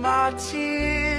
my tears.